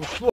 ушло.